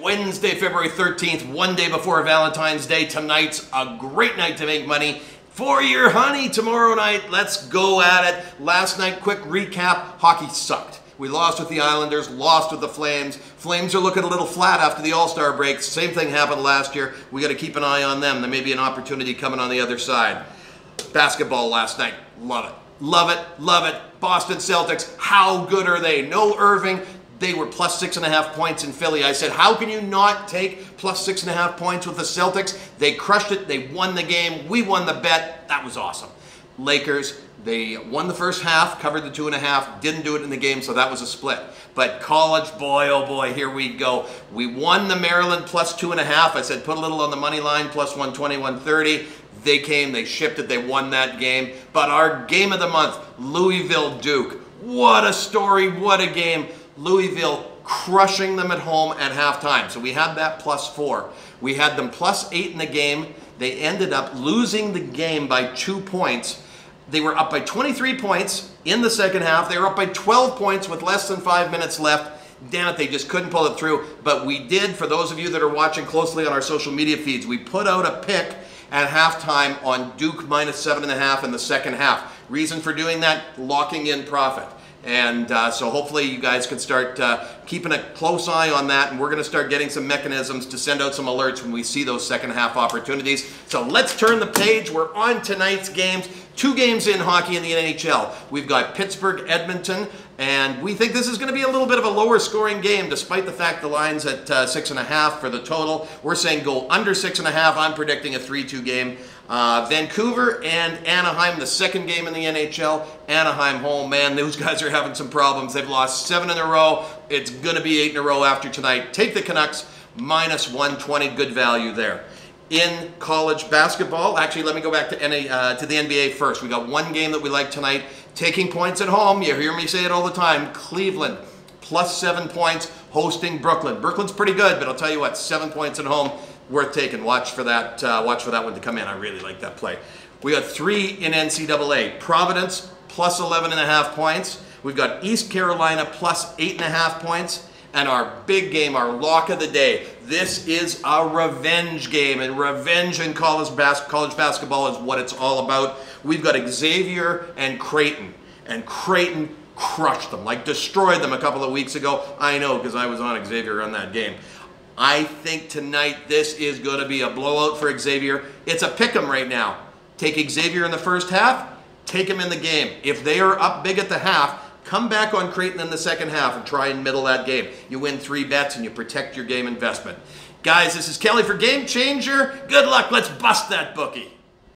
Wednesday, February 13th, one day before Valentine's Day. Tonight's a great night to make money. For your honey tomorrow night, let's go at it. Last night, quick recap hockey sucked. We lost with the Islanders, lost with the Flames. Flames are looking a little flat after the All Star break. Same thing happened last year. We got to keep an eye on them. There may be an opportunity coming on the other side. Basketball last night, love it. Love it, love it. Boston Celtics, how good are they? No Irving, they were plus six and a half points in Philly. I said, how can you not take plus six and a half points with the Celtics? They crushed it. They won the game. We won the bet. That was awesome. Lakers, they won the first half, covered the two and a half, didn't do it in the game, so that was a split. But college, boy, oh boy, here we go. We won the Maryland plus two and a half. I said put a little on the money line, plus 120, 130. They came, they shipped it, they won that game. But our game of the month, Louisville Duke. What a story, what a game. Louisville crushing them at home at halftime. So we had that plus four. We had them plus eight in the game. They ended up losing the game by two points. They were up by 23 points in the second half. They were up by 12 points with less than five minutes left. Damn it, they just couldn't pull it through. But we did, for those of you that are watching closely on our social media feeds, we put out a pick at halftime on Duke minus seven and a half in the second half. Reason for doing that? Locking in profit. And uh, so hopefully you guys can start uh, keeping a close eye on that and we're going to start getting some mechanisms to send out some alerts when we see those second half opportunities. So let's turn the page. We're on tonight's games. Two games in hockey in the NHL. We've got Pittsburgh, Edmonton, and we think this is going to be a little bit of a lower scoring game despite the fact the line's at uh, six and a half for the total. We're saying go under six and a half. I'm predicting a 3-2 game. Uh, Vancouver and Anaheim, the second game in the NHL. Anaheim home, man, those guys are having some problems. They've lost seven in a row. It's going to be eight in a row after tonight. Take the Canucks, minus 120, good value there. In college basketball, actually, let me go back to, NA, uh, to the NBA first. We got one game that we like tonight. Taking points at home, you hear me say it all the time. Cleveland, plus seven points, hosting Brooklyn. Brooklyn's pretty good, but I'll tell you what, seven points at home worth taking. Watch for that. Uh, watch for that one to come in. I really like that play. We got three in NCAA. Providence plus 11 and a half points. We've got East Carolina plus eight and a half points. And our big game, our lock of the day. This is a revenge game, and revenge in college, bas college basketball is what it's all about. We've got Xavier and Creighton, and Creighton crushed them, like destroyed them a couple of weeks ago. I know because I was on Xavier on that game. I think tonight this is going to be a blowout for Xavier. It's a pick 'em right now. Take Xavier in the first half, take him in the game. If they are up big at the half, come back on Creighton in the second half and try and middle that game. You win three bets and you protect your game investment. Guys, this is Kelly for Game Changer. Good luck. Let's bust that bookie.